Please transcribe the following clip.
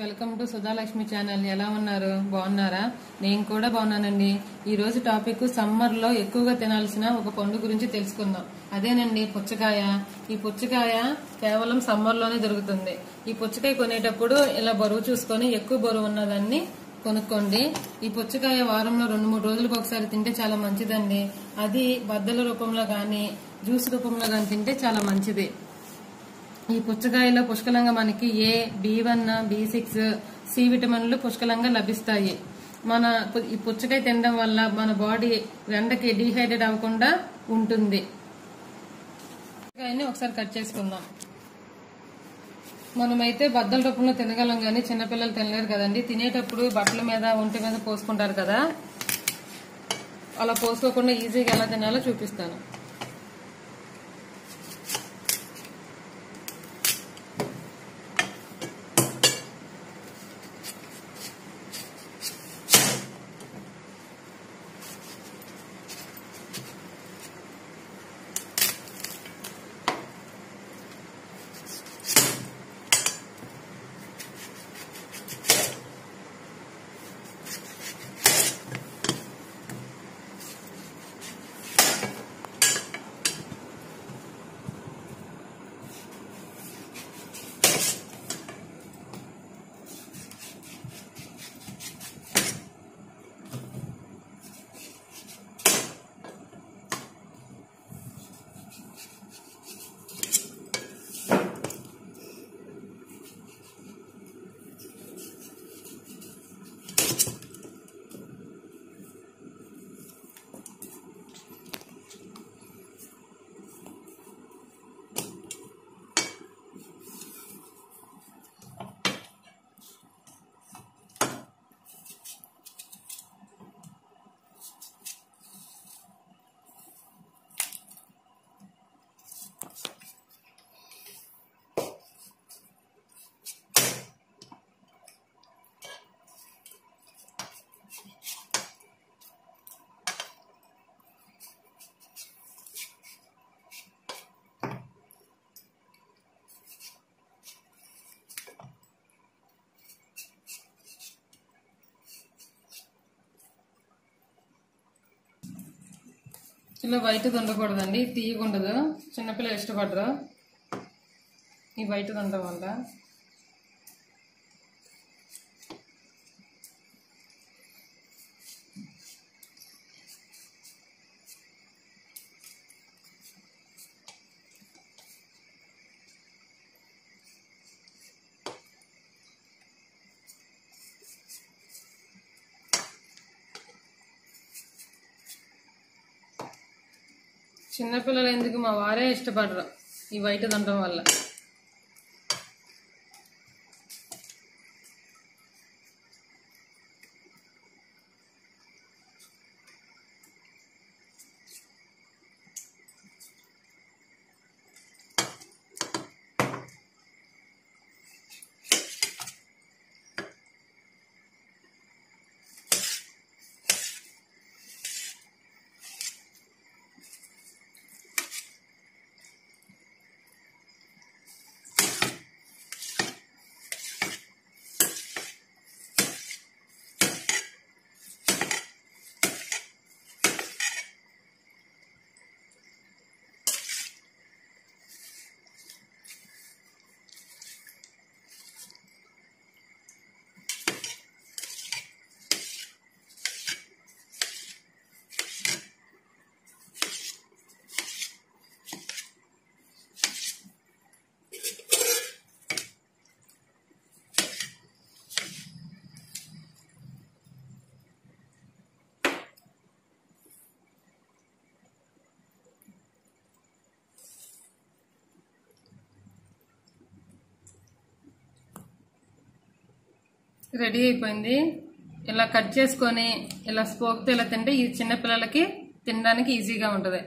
Welcome to Sudhalakshmi channel. ఎలా ఉన్నారు? బాగున్నారా? నేను కూడా బాగున్నానండి. ఈ రోజు టాపిక్ సమ్మర్లో ఎక్కువగా తినాల్సిన ఒక పండు గురించి తెలుసుకుందాం. అదేనండి పుచ్చకాయ. ఈ పుచ్చకాయ కేవలం సమ్మర్లోనే దొరుకుతుంది. ఈ పుచ్చకాయ కొనేటప్పుడు ఇలా బరువు చూసుకొని ఎక్కువ బరువు ఉన్నదాన్ని కొనుక్కోండి. ఈ పుచ్చకాయ వారంలో రెండు మూడు రోజులకు ఒకసారి తింటే చాలా మంచిదండి. అది బద్దల రూపంలో గాని జ్యూస్ రూపంలో గాని తింటే చాలా మంచిది. ఈ పుచ్చకాయలో పుష్కలంగా మనకి A B one B six C విటమిన్లు పుష్కలంగా లభిస్తాయి. మన ఈ పుచ్చకాయ తినడం వల్ల మన బాడీ ఎండకి డీహైడ్రేట్ అవ్వకుండా ఉంటుంది. పుచ్చకాయని ఒకసారి కట్ చేసుకుందాం. మనమైతే బద్దల రూపంలో తినగలం కానీ చిన్నపిల్లలు తినలేరు కదండి. తినేటప్పుడు బట్టల మీద ఒంటి మీద పోసుకుంటారు కదా. అలా పోసుకోకుండా ఈజీగా ఎలా తినాలో చూపిస్తాను. Awesome. ఇలా వైట్ది ఉండకూడదండి. తీయగా ఉండదు చిన్నపిల్లలు ఇష్టపడరు. ఈ వైట్ది ఉండడం వల్ల చిన్నపిల్లలు ఎందుకు మా వారే ఇష్టపడరు ఈ వైట్ తినడం వల్ల. రెడీ అయిపోయింది. ఇలా కట్ చేసుకొని ఇలా స్పోక్తో ఇలా తింటే ఈ చిన్నపిల్లలకి తినడానికి ఈజీగా ఉంటుంది.